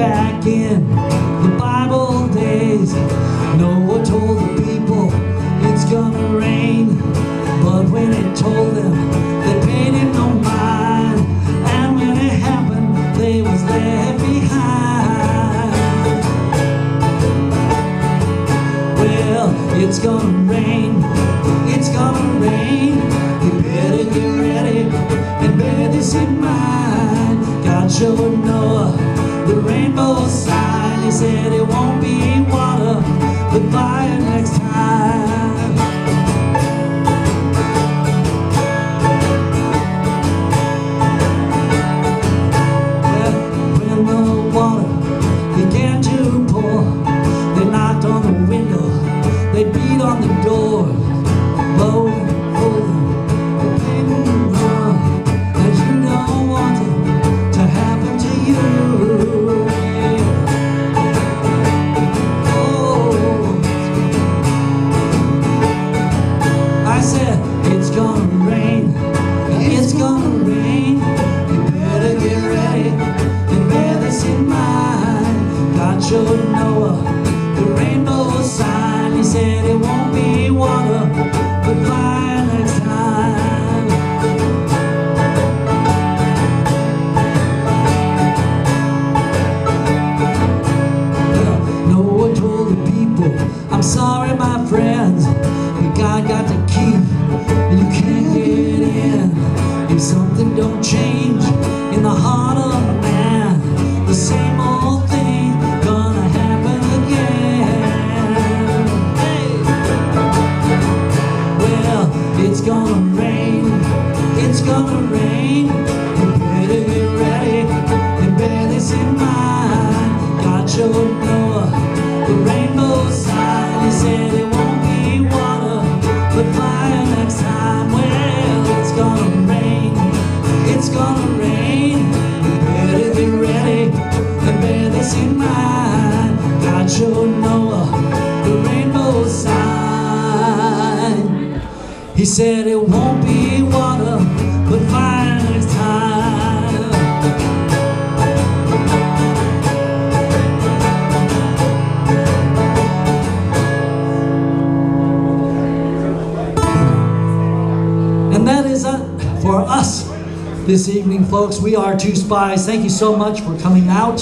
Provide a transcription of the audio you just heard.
back in the Bible days. Noah told the people it's gonna rain, but when it told them, they paid him no mind. And when it happened, they was left behind. Well, it's gonna rain, it's gonna rain. The rainbow sign. He said it won't be water, but fire next time. Well, when the water began to pour, they knocked on the window, they beat on the door. Gonna rain, it's gonna rain. He said it won't be water, but fire next time. And that is it for us this evening, folks. We are Two Spies. Thank you so much for coming out.